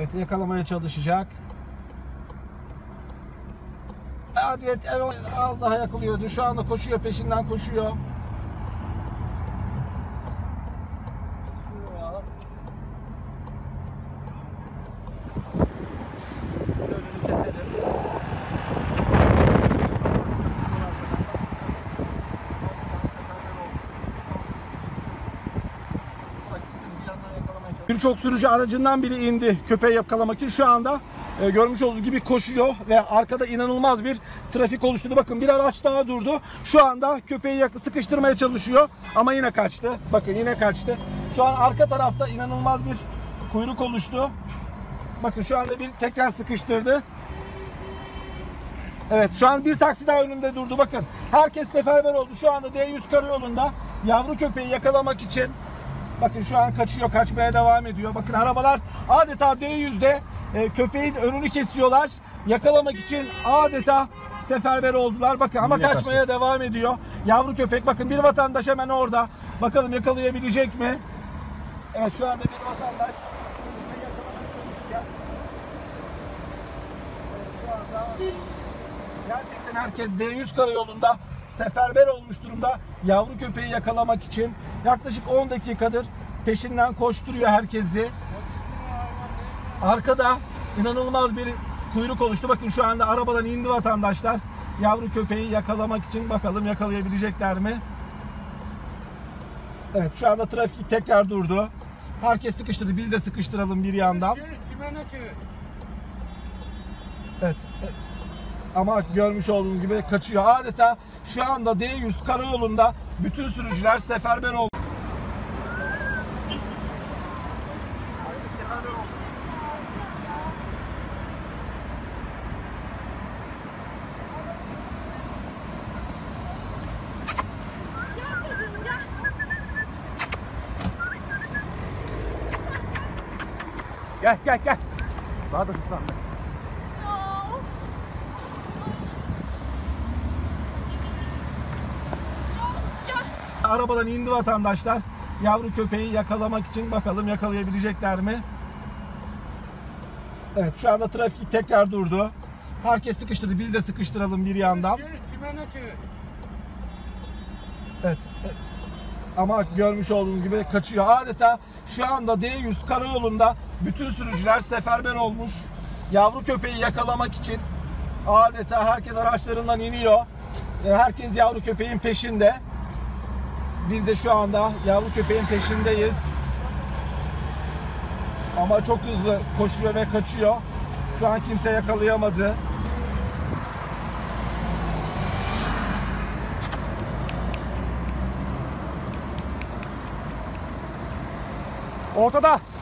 Evet yakalamaya çalışacak. Evet, evet az daha yakalıyordu. Şu anda koşuyor peşinden koşuyor. Birçok sürücü aracından biri indi köpeği yakalamak için. Şu anda e, görmüş olduğunuz gibi koşuyor ve arkada inanılmaz bir trafik oluşturdu. Bakın bir araç daha durdu. Şu anda köpeği sıkıştırmaya çalışıyor ama yine kaçtı. Bakın yine kaçtı. Şu an arka tarafta inanılmaz bir kuyruk oluştu. Bakın şu anda bir tekrar sıkıştırdı. Evet şu an bir taksi daha önünde durdu bakın. Herkes seferber oldu. Şu anda D100 karayolunda yavru köpeği yakalamak için bakın şu an kaçıyor kaçmaya devam ediyor. Bakın arabalar adeta D100'de e, köpeğin önünü kesiyorlar. Yakalamak için adeta seferber oldular. Bakın ama Yine kaçmaya devam ediyor. Yavru köpek bakın bir vatandaş hemen orada. Bakalım yakalayabilecek mi? Evet şu anda bir vatandaş Gerçekten herkes D100 karayolunda seferber olmuş durumda yavru köpeği yakalamak için. Yaklaşık 10 dakikadır peşinden koşturuyor herkesi. Arkada inanılmaz bir kuyruk oluştu. Bakın şu anda arabadan indi vatandaşlar. Yavru köpeği yakalamak için bakalım yakalayabilecekler mi? Evet şu anda trafik tekrar durdu. Herkes sıkıştırdı. Biz de sıkıştıralım bir yandan. Evet. Ama görmüş olduğunuz gibi kaçıyor. Adeta şu anda D100 karayolunda bütün sürücüler seferber oldu. Gel gel gel. Daha da Gel. Arabadan indi vatandaşlar. Yavru köpeği yakalamak için bakalım yakalayabilecekler mi? Evet şu anda trafik tekrar durdu. Herkes sıkıştırdı. Biz de sıkıştıralım bir yandan. Evet. evet. Ama görmüş olduğunuz gibi kaçıyor. Adeta şu anda D100 karayolunda bütün sürücüler seferber olmuş. Yavru köpeği yakalamak için adeta herkes araçlarından iniyor. E, Herkes yavru köpeğin peşinde. Biz de şu anda yavru köpeğin peşindeyiz. Ama çok hızlı koşuyor ve kaçıyor. Şu an kimse yakalayamadı. 本当だ。